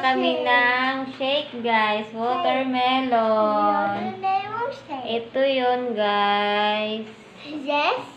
kami ng shake, guys. Watermelon. Ito yun, guys. Yes.